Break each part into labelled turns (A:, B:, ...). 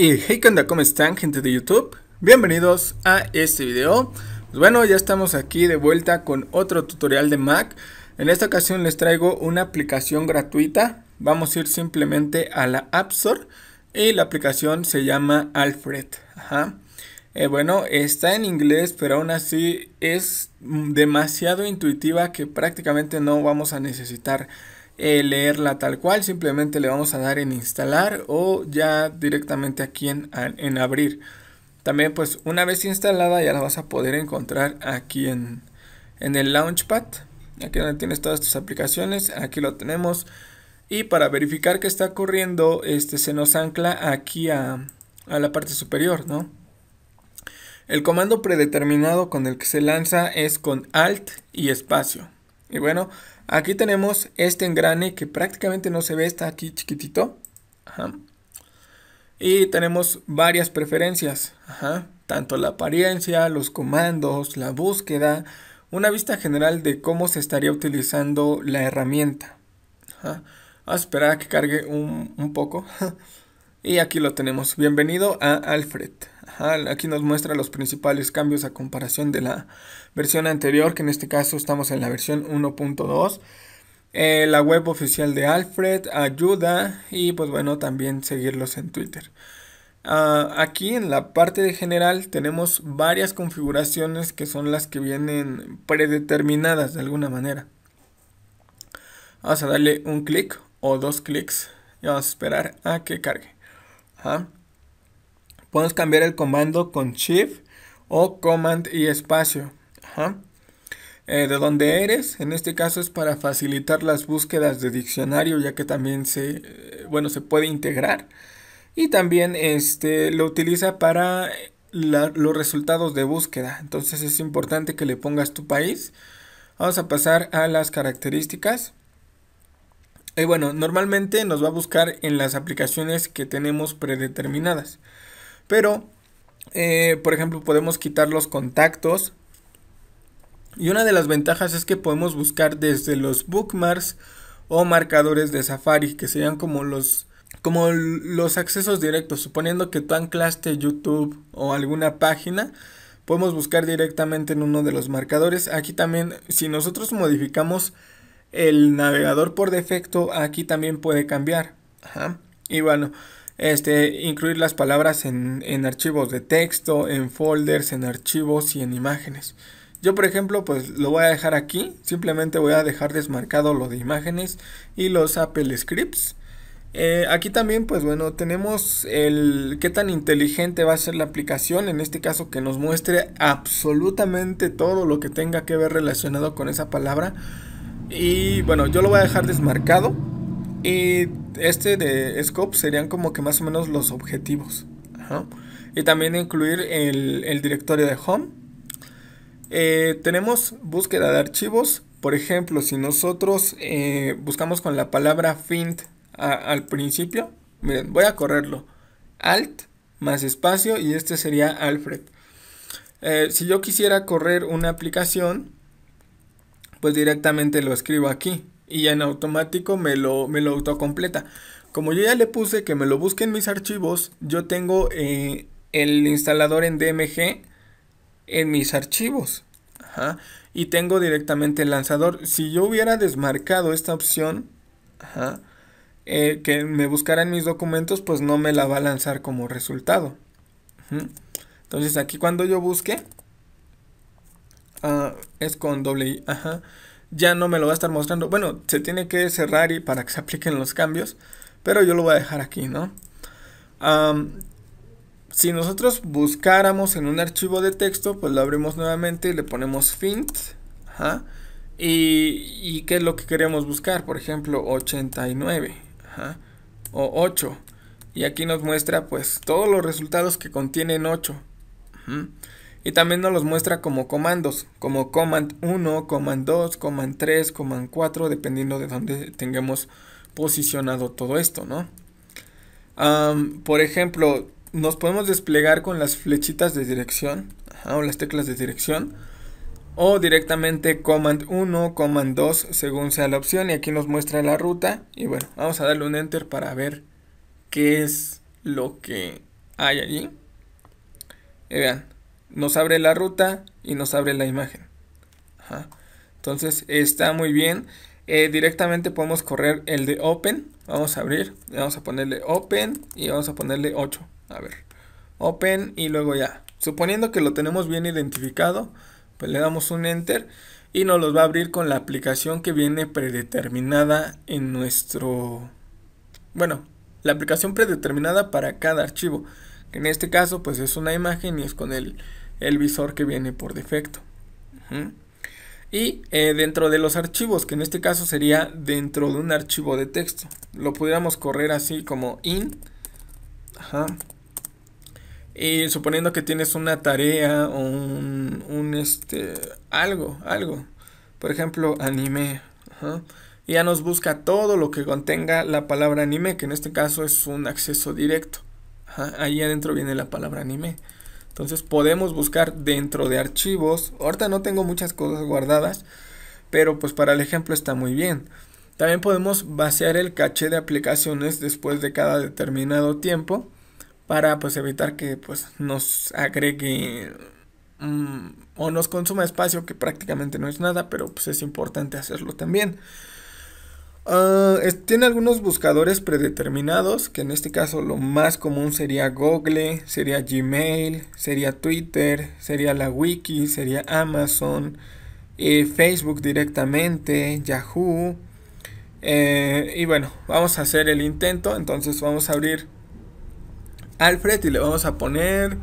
A: Y hey, ¿qué? ¿Cómo están, gente de YouTube? Bienvenidos a este video. Pues bueno, ya estamos aquí de vuelta con otro tutorial de Mac. En esta ocasión les traigo una aplicación gratuita. Vamos a ir simplemente a la App Store y la aplicación se llama Alfred. Eh, bueno, está en inglés, pero aún así es demasiado intuitiva que prácticamente no vamos a necesitar eh, leerla tal cual, simplemente le vamos a dar en instalar o ya directamente aquí en, en, abrir. También pues una vez instalada ya la vas a poder encontrar aquí en, en el Launchpad, aquí donde tienes todas tus aplicaciones, aquí lo tenemos. Y para verificar que está corriendo, este se nos ancla aquí a, a la parte superior, ¿no? El comando predeterminado con el que se lanza es con Alt y espacio. Y bueno, Aquí tenemos este engrane que prácticamente no se ve, está aquí chiquitito. Y tenemos varias preferencias, tanto la apariencia, los comandos, la búsqueda, una vista general de cómo se estaría utilizando la herramienta. A esperar a que cargue un, un poco. y aquí lo tenemos. Bienvenido a Alfred aquí nos muestra los principales cambios a comparación de la versión anterior, que en este caso estamos en la versión 1.2. Eh, la web oficial de Alfred, ayuda y pues bueno, también seguirlos en Twitter. Ah, aquí en la parte de general tenemos varias configuraciones que son las que vienen predeterminadas de alguna manera. Vamos a darle un clic o dos clics y vamos a esperar a que cargue. Podemos cambiar el comando con Shift o Command y espacio. Eh, de dónde eres, en este caso es para facilitar las búsquedas de diccionario, ya que también se, eh, bueno, se puede integrar. Y también este, lo utiliza para los resultados de búsqueda. Entonces es importante que le pongas tu país. Vamos a pasar a las características. Y bueno, normalmente nos va a buscar en las aplicaciones que tenemos predeterminadas. Pero, eh, por ejemplo, podemos quitar los contactos. Y una de las ventajas es que podemos buscar desde los bookmarks o marcadores de Safari, que serían como los como los accesos directos, suponiendo que tú anclaste YouTube o alguna página, podemos buscar directamente en uno de los marcadores. Aquí también, si nosotros modificamos el navegador por defecto, aquí también puede cambiar. Y bueno, este, incluir las palabras en, archivos de texto, en folders, en archivos y en imágenes. Yo por ejemplo pues lo voy a dejar aquí, simplemente voy a dejar desmarcado lo de imágenes y los Apple Scripts. Eh, aquí también pues bueno tenemos el qué tan inteligente va a ser la aplicación, en este caso que nos muestre absolutamente todo lo que tenga que ver relacionado con esa palabra. Y bueno yo lo voy a dejar desmarcado y este de scope serían como que más o menos los objetivos. Y también incluir el, directorio de home. Eh, tenemos búsqueda de archivos. Por ejemplo, si nosotros eh, buscamos con la palabra find al principio, miren, voy a correrlo. Alt más espacio y este sería Alfred. Eh, si yo quisiera correr una aplicación, pues directamente lo escribo aquí y en automático me lo, me lo autocompleta. Como yo ya le puse que me lo busque en mis archivos, yo tengo eh, el instalador en DMG en mis archivos. y tengo directamente el lanzador. Si yo hubiera desmarcado esta opción, eh, que me buscara en mis documentos, pues no me la va a lanzar como resultado. Entonces aquí cuando yo busque, ah, es con doble I, ajá ya no me lo va a estar mostrando. Bueno, se tiene que cerrar y para que se apliquen los cambios, pero yo lo voy a dejar aquí, ¿no? si nosotros buscáramos en un archivo de texto, pues lo abrimos nuevamente y le ponemos fint. y, y, qué es lo que queremos buscar? Por ejemplo, 89 o 8. Y aquí nos muestra pues todos los resultados que contienen 8. Y también nos los muestra como comandos, como command 1, command 2, command 3, command 4, dependiendo de dónde tengamos posicionado todo esto, ¿no? por ejemplo, nos podemos desplegar con las flechitas de dirección, o las teclas de dirección, o directamente command 1, command 2, según sea la opción, y aquí nos muestra la ruta, y bueno, vamos a darle un enter para ver qué es lo que hay allí. Y vean, nos abre la ruta y nos abre la imagen. Entonces está muy bien. Eh, directamente podemos correr el de Open. Vamos a abrir. Vamos a ponerle Open y vamos a ponerle 8. A ver. Open y luego ya. Suponiendo que lo tenemos bien identificado, pues le damos un Enter y nos los va a abrir con la aplicación que viene predeterminada en nuestro... Bueno, la aplicación predeterminada para cada archivo. En este caso pues es una imagen y es con el, el visor que viene por defecto. Y eh, dentro de los archivos, que en este caso sería dentro de un archivo de texto. Lo pudiéramos correr así como in. Y suponiendo que tienes una tarea o un, un este, algo, algo. Por ejemplo, anime. Y ya nos busca todo lo que contenga la palabra anime, que en este caso es un acceso directo. Ahí adentro viene la palabra anime. Entonces podemos buscar dentro de archivos. Ahorita no tengo muchas cosas guardadas, pero pues para el ejemplo está muy bien. También podemos vaciar el caché de aplicaciones después de cada determinado tiempo para pues evitar que pues nos agregue mm, o nos consuma espacio que prácticamente no es nada, pero pues es importante hacerlo también. Ah, tiene algunos buscadores predeterminados, que en este caso lo más común sería Google, sería Gmail, sería Twitter, sería la Wiki, sería Amazon, eh, Facebook directamente, Yahoo. Eh, y bueno, vamos a hacer el intento, entonces vamos a abrir Alfred y le vamos a poner,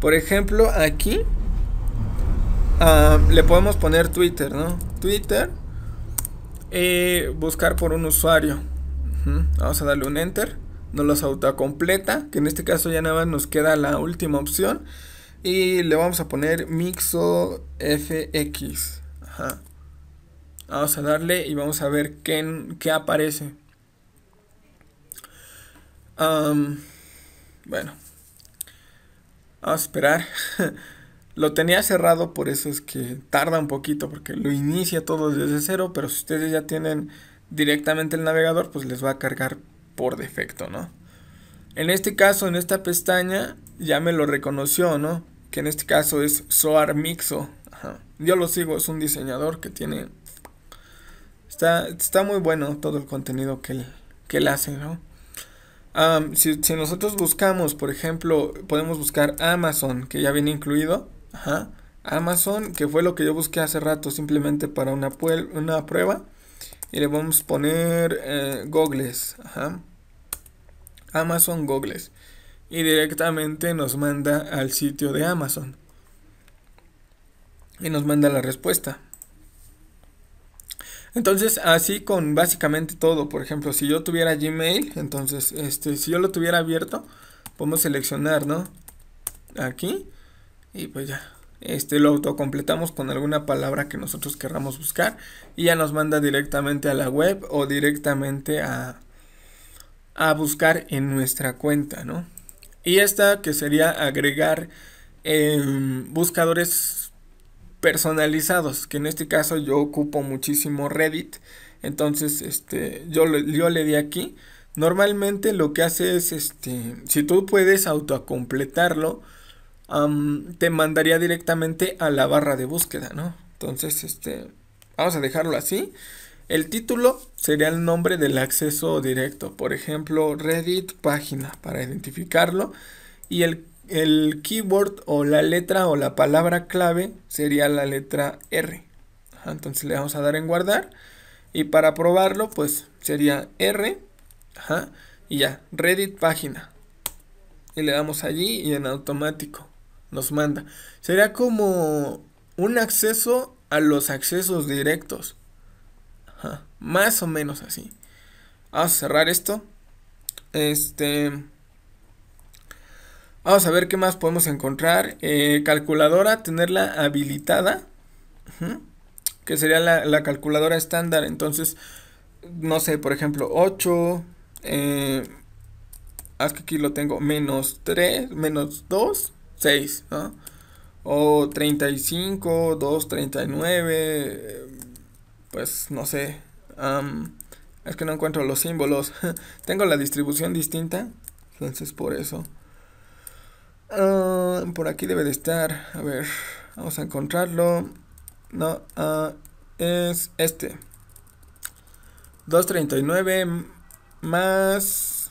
A: por ejemplo, aquí ah, le podemos poner Twitter, ¿no? Twitter eh, buscar por un usuario. Vamos a darle un enter. Nos los autocompleta, que en este caso ya nada más nos queda la última opción. Y le vamos a poner Mixo FX. Vamos a darle y vamos a ver qué, qué aparece. bueno. Vamos a esperar. Lo tenía cerrado, por eso es que tarda un poquito, porque lo inicia todo desde cero, pero si ustedes ya tienen directamente el navegador, pues les va a cargar por defecto, ¿no? En este caso, en esta pestaña, ya me lo reconoció, ¿no? Que en este caso es Soar Mixo. Yo lo sigo, es un diseñador que tiene... Está, está muy bueno todo el contenido que él, que él hace, ¿no? si, si nosotros buscamos, por ejemplo, podemos buscar Amazon, que ya viene incluido. Ajá. Amazon, que fue lo que yo busqué hace rato simplemente para una, una prueba. Y le vamos a poner eh. Ajá. Amazon Googles. Y directamente nos manda al sitio de Amazon. Y nos manda la respuesta. Entonces, así con básicamente todo. Por ejemplo, si yo tuviera Gmail, entonces, este, si yo lo tuviera abierto, podemos seleccionar, ¿no? Aquí y pues ya este lo autocompletamos con alguna palabra que nosotros querramos buscar y ya nos manda directamente a la web o directamente a, a buscar en nuestra cuenta no y esta que sería agregar em, buscadores personalizados que en este caso yo ocupo muchísimo Reddit entonces este yo, yo le di aquí. Normalmente lo que hace es este si tú puedes autocompletarlo te mandaría directamente a la barra de búsqueda, ¿no? Entonces, este, vamos a dejarlo así. El título sería el nombre del acceso directo, por ejemplo, Reddit página para identificarlo. Y el, el keyword o la letra o la palabra clave sería la letra R. entonces le vamos a dar en guardar. Y para probarlo, pues sería R. y ya, Reddit página. Y le damos allí y en automático nos manda. Sería como un acceso a los accesos directos. más o menos así. Vamos a cerrar esto. Este. Vamos a ver qué más podemos encontrar. Eh, calculadora, tenerla habilitada. Que sería la, calculadora estándar. Entonces, no sé, por ejemplo, 8. Eh, haz que aquí lo tengo. Menos 3, menos 2. 6, ¿no? O 35, 2, 39, pues no sé. es que no encuentro los símbolos. Tengo la distribución distinta, entonces por eso. Ah, por aquí debe de estar. A ver, vamos a encontrarlo. No, ah, es este. 239 más...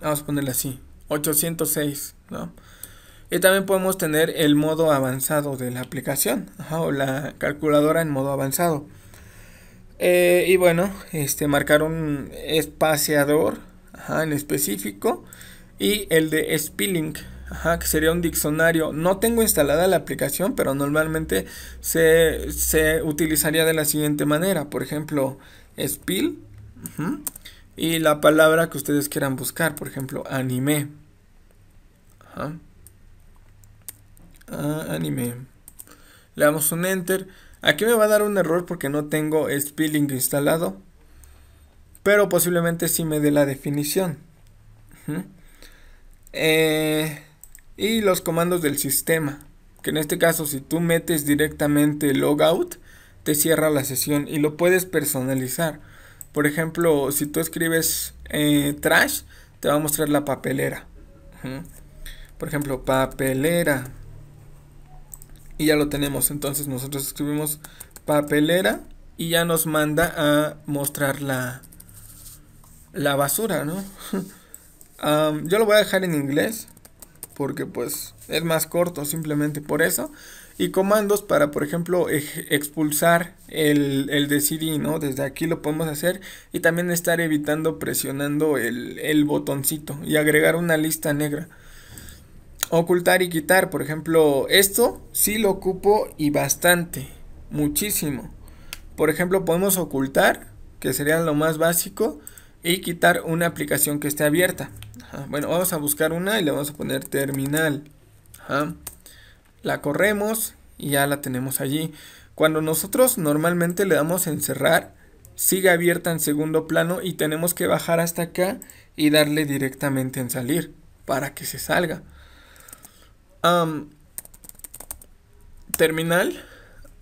A: Vamos a ponerle así. 806, ¿no? Y también podemos tener el modo avanzado de la aplicación, o la calculadora en modo avanzado. Eh, y bueno, este, marcar un espaciador en específico y el de spilling, que sería un diccionario. No tengo instalada la aplicación, pero normalmente se, se utilizaría de la siguiente manera. Por ejemplo, spill y la palabra que ustedes quieran buscar, por ejemplo, anime. Ah, anime. Le damos un enter. Aquí me va a dar un error porque no tengo spilling instalado. Pero posiblemente sí me dé la definición. Eh, y los comandos del sistema. Que en este caso si tú metes directamente logout, te cierra la sesión y lo puedes personalizar. Por ejemplo, si tú escribes eh, trash, te va a mostrar la papelera. Por ejemplo, papelera. Y ya lo tenemos. Entonces nosotros escribimos papelera y ya nos manda a mostrar la, la basura, ¿no? yo lo voy a dejar en inglés porque pues es más corto simplemente por eso y comandos para, por ejemplo, expulsar el, el ¿no? Desde aquí lo podemos hacer y también estar evitando presionando el, el botoncito y agregar una lista negra. Ocultar y quitar, por ejemplo, esto sí lo ocupo y bastante, muchísimo. Por ejemplo, podemos ocultar, que sería lo más básico, y quitar una aplicación que esté abierta. Bueno, vamos a buscar una y le vamos a poner terminal. La corremos y ya la tenemos allí. Cuando nosotros normalmente le damos en cerrar, sigue abierta en segundo plano y tenemos que bajar hasta acá y darle directamente en salir para que se salga. Terminal.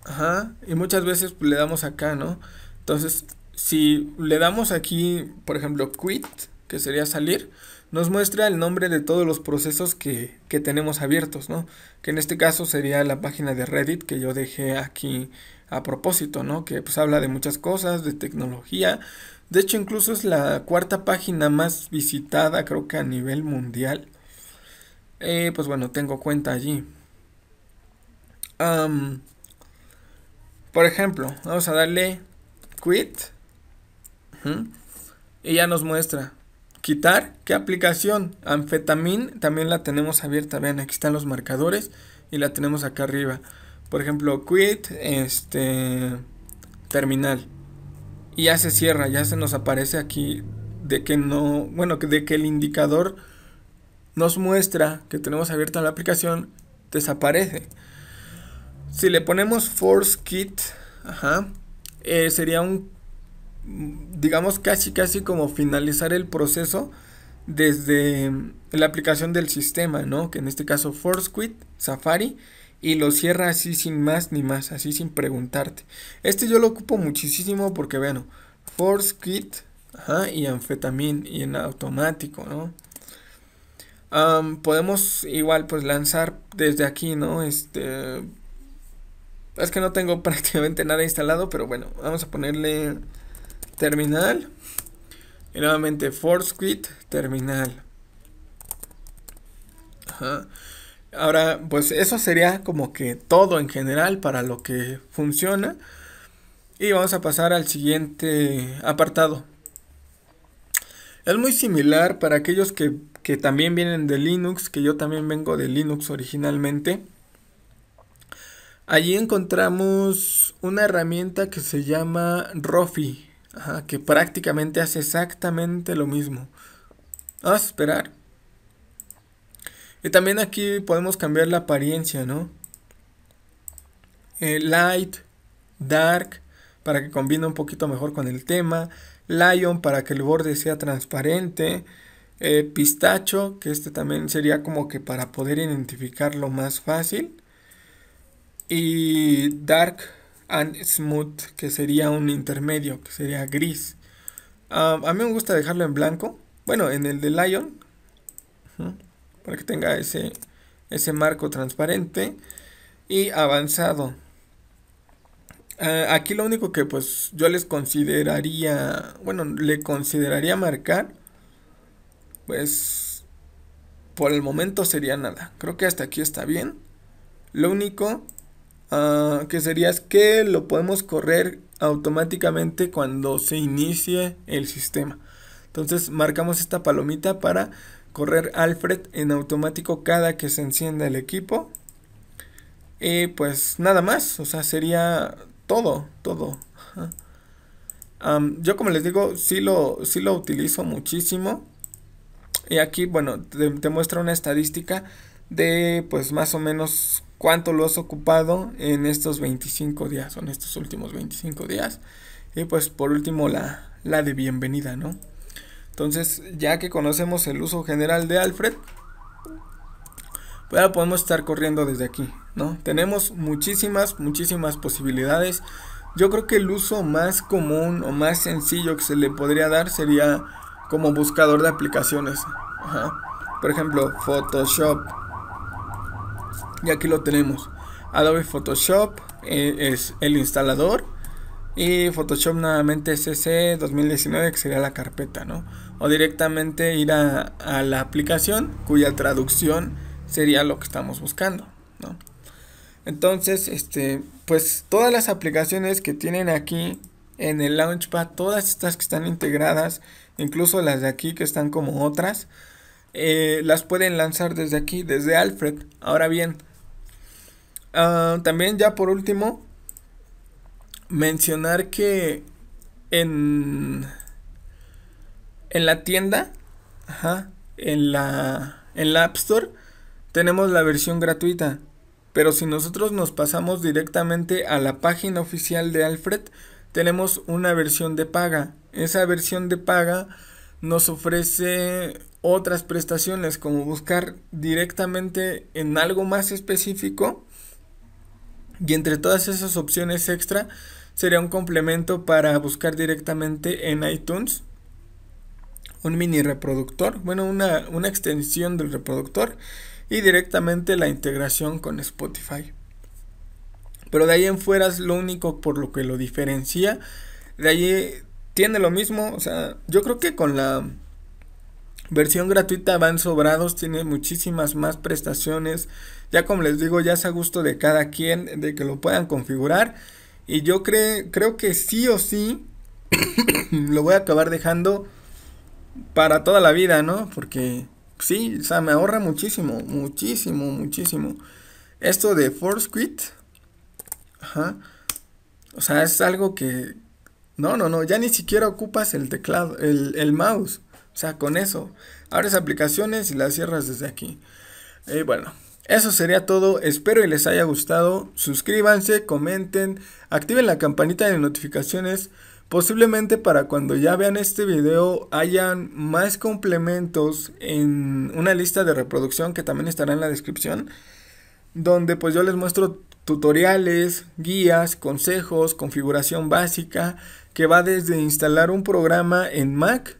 A: Ajá. Y muchas veces le damos acá, ¿no? Entonces, si le damos aquí, por ejemplo, quit, que sería salir, nos muestra el nombre de todos los procesos que, tenemos abiertos, ¿no? Que en este caso sería la página de Reddit que yo dejé aquí a propósito, ¿no? Que pues habla de muchas cosas, de tecnología. De hecho, incluso es la cuarta página más visitada, creo que a nivel mundial. Eh, pues bueno, tengo cuenta allí. por ejemplo, vamos a darle quit. y ya nos muestra quitar, ¿qué aplicación? Anfetamin también la tenemos abierta, vean, aquí están los marcadores y la tenemos acá arriba. Por ejemplo, quit, este, terminal. Y ya se cierra, ya se nos aparece aquí de que no, bueno, de que el indicador nos muestra que tenemos abierta la aplicación, desaparece. Si le ponemos force kit, ajá, eh, sería un digamos casi casi como finalizar el proceso desde la aplicación del sistema, ¿no? Que en este caso ForceQuit, Safari y lo cierra así sin más ni más, así sin preguntarte. Este yo lo ocupo muchísimo porque bueno, ForceQuit ajá, y Anfetamin y en automático, ¿no? Podemos igual pues lanzar desde aquí, ¿no? Este es que no tengo prácticamente nada instalado, pero bueno, vamos a ponerle terminal. Y nuevamente quit terminal. Ahora, pues eso sería como que todo en general para lo que funciona. Y vamos a pasar al siguiente apartado. Es muy similar para aquellos que, que también vienen de Linux, que yo también vengo de Linux originalmente. Allí encontramos una herramienta que se llama Rofi que prácticamente hace exactamente lo mismo. Vamos a esperar. Y también aquí podemos cambiar la apariencia, ¿no? Eh, light, dark, para que combine un poquito mejor con el tema. Lion, para que el borde sea transparente. Eh, pistacho, que este también sería como que para poder identificarlo más fácil. Y dark, and smooth, que sería un intermedio, que sería gris. a mí me gusta dejarlo en blanco. Bueno, en el de Lion. para que tenga ese, ese marco transparente y avanzado. Ah, aquí lo único que pues yo les consideraría, bueno, le consideraría marcar, pues por el momento sería nada. Creo que hasta aquí está bien. Lo único uh, que sería es que lo podemos correr automáticamente cuando se inicie el sistema. Entonces marcamos esta palomita para correr Alfred en automático cada que se encienda el equipo. Y pues nada más, o sea, sería todo, todo. yo como les digo, sí lo, sí lo utilizo muchísimo. Y aquí, bueno, te, muestra una estadística de pues más o menos cuánto lo has ocupado en estos 25 días, son estos últimos 25 días. Y pues por último la, la de bienvenida, ¿no? Entonces, ya que conocemos el uso general de Alfred, pues ahora podemos estar corriendo desde aquí, ¿no? Tenemos muchísimas, muchísimas posibilidades. Yo creo que el uso más común o más sencillo que se le podría dar sería como buscador de aplicaciones. Por ejemplo, Photoshop. Y aquí lo tenemos. Adobe Photoshop eh, es el instalador. Y Photoshop nuevamente CC 2019 que sería la carpeta, ¿no? O directamente ir a, a la aplicación cuya traducción sería lo que estamos buscando, ¿no? Entonces, este, pues todas las aplicaciones que tienen aquí en el Launchpad, todas estas que están integradas, incluso las de aquí que están como otras, eh, las pueden lanzar desde aquí, desde Alfred. Ahora bien, ah, también ya por último, mencionar que en, en la tienda, en la, en la App Store, tenemos la versión gratuita. Pero si nosotros nos pasamos directamente a la página oficial de Alfred, tenemos una versión de paga. Esa versión de paga nos ofrece otras prestaciones como buscar directamente en algo más específico y entre todas esas opciones extra sería un complemento para buscar directamente en iTunes un mini reproductor, bueno, una, una extensión del reproductor y directamente la integración con Spotify. Pero de ahí en fuera es lo único por lo que lo diferencia. De ahí tiene lo mismo, o sea, yo creo que con la versión gratuita van sobrados, tiene muchísimas más prestaciones. Ya como les digo, ya es a gusto de cada quien de que lo puedan configurar. Y yo creo que sí o sí lo voy a acabar dejando para toda la vida, ¿no? Porque sí, o sea, me ahorra muchísimo, muchísimo, muchísimo. Esto de Force Quit, ajá, o sea, es algo que, no, no, no, ya ni siquiera ocupas el teclado, el, el mouse, o sea, con eso, abres aplicaciones y las cierras desde aquí. Y bueno, eso sería todo, espero y les haya gustado, suscríbanse, comenten, activen la campanita de notificaciones, Posiblemente para cuando ya vean este video hayan más complementos en una lista de reproducción que también estará en la descripción. Donde pues yo les muestro tutoriales, guías, consejos, configuración básica que va desde instalar un programa en Mac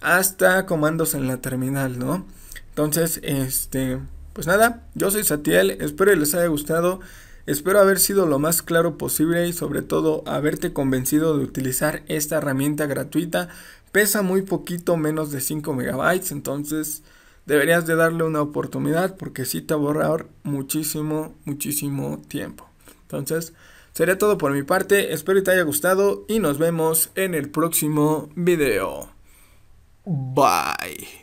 A: hasta comandos en la terminal, ¿no? Entonces, este, pues nada, yo soy Satiel, espero les haya gustado. Espero haber sido lo más claro posible y sobre todo haberte convencido de utilizar esta herramienta gratuita. Pesa muy poquito, menos de 5 megabytes, entonces deberías de darle una oportunidad porque sí te va a ahorrar muchísimo, muchísimo tiempo. Entonces, sería todo por mi parte, espero que te haya gustado y nos vemos en el próximo video. Bye.